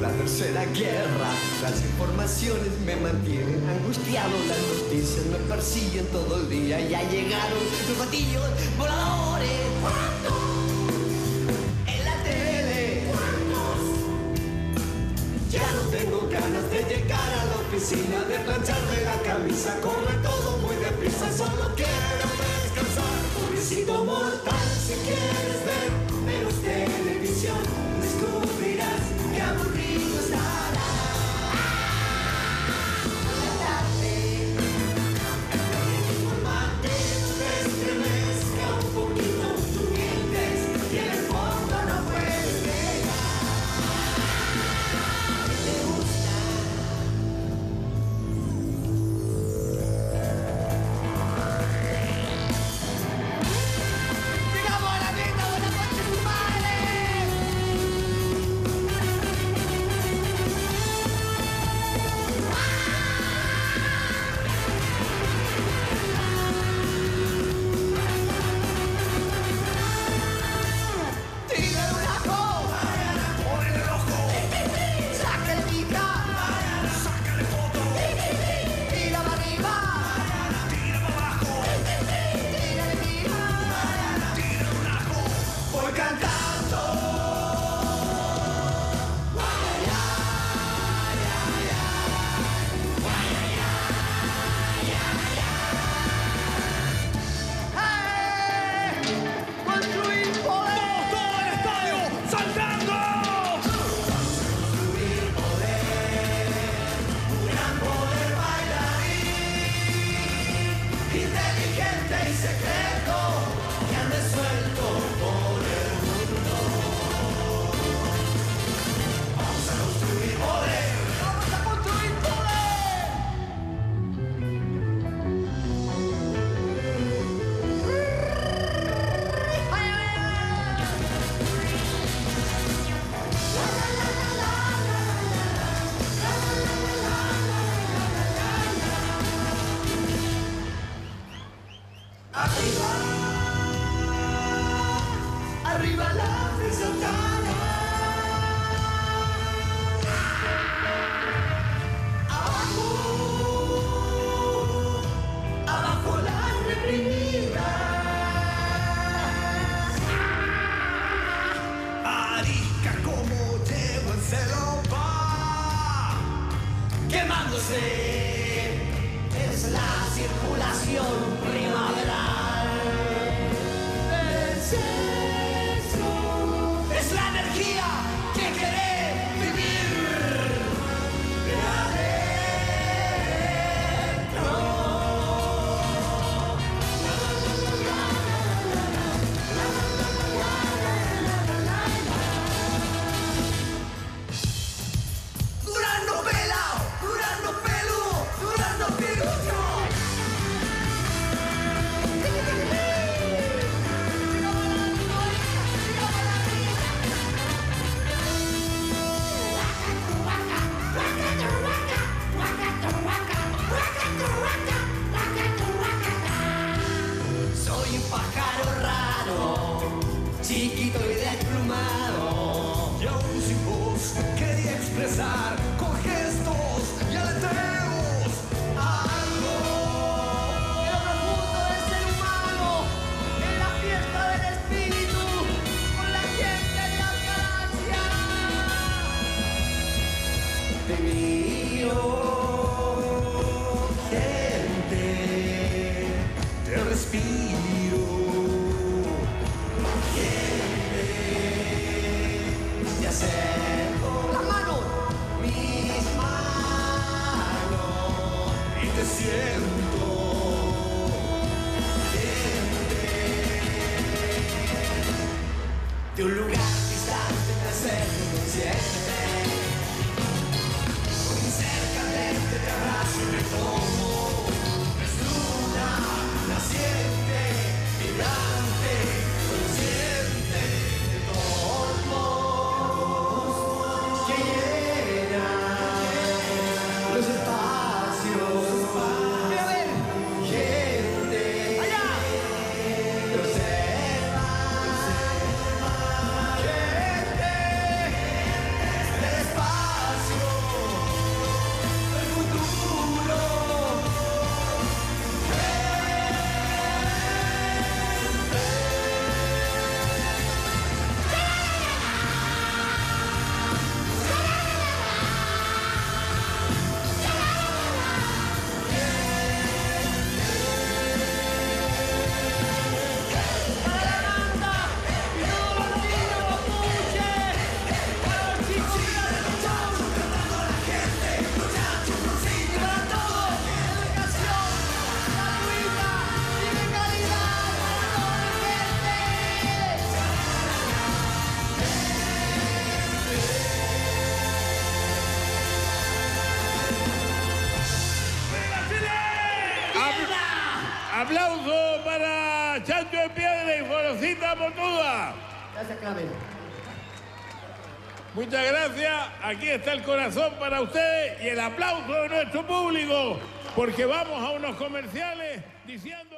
la tercera guerra. Las informaciones me mantienen angustiado, las noticias me persiguen todo el día. Ya llegaron los batillos voladores. ¿Cuántos? En la tele. ¿Cuántos? Ya no tengo ganas de llegar a la oficina, de plancharme la camisa. Corre todo muy deprisa, solo quiero descansar. Pobrecito mortal, si quieres ver menos televisión, descubrirás Es la circulación primaveral con gestos y aleteos algo. En lo profundo del ser humano, en la fiesta del espíritu, con la gente de la galaxia. Te miro, gente, te respiro. Te Aplauso para Chancho de Piedra y Forosita Motuda. Gracias, Clavel. Muchas gracias. Aquí está el corazón para ustedes y el aplauso de nuestro público, porque vamos a unos comerciales diciendo...